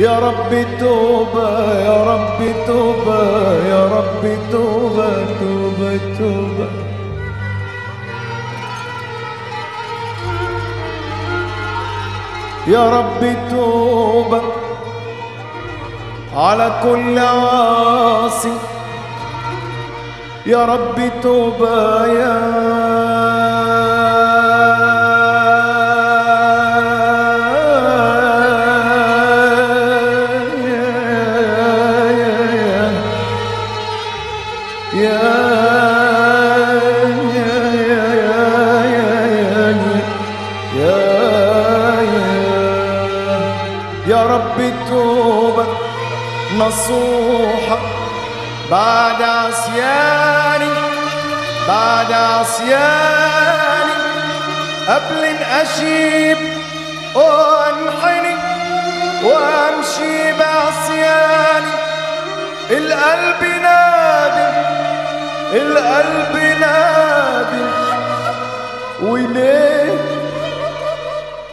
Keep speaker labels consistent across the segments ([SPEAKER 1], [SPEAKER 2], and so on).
[SPEAKER 1] يا رب توبة يا رب توبة يا رب توبة توبة توبة. يا رب توبة على كل عاصي. يا رب توبة يا يا رب توبة نصوحة بعد عصياني بعد عصياني قبل أشيب وأنحني وأمشي بعصياني القلب نادي القلب نادي وليه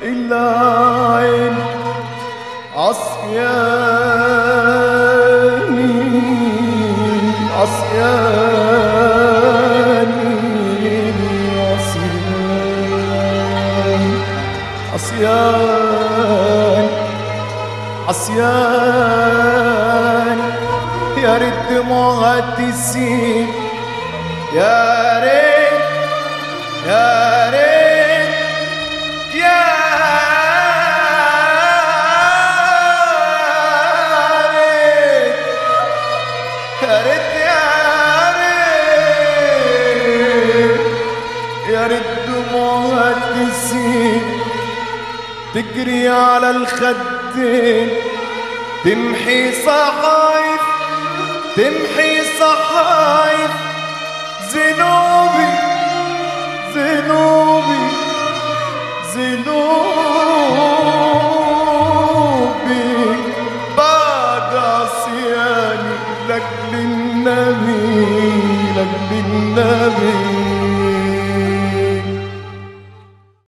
[SPEAKER 1] العين عصياني عصياني عصياني عصياني عصياني. يا ريت دموعها تسيل يا ريت يا ريت يا ريت. يا ريت يا ريت. يا ريت دموعها تسيل تجري على الخدين. تمحي صحايف تمحي صحايف. ذنوبي لك بالنبي لك بالنبي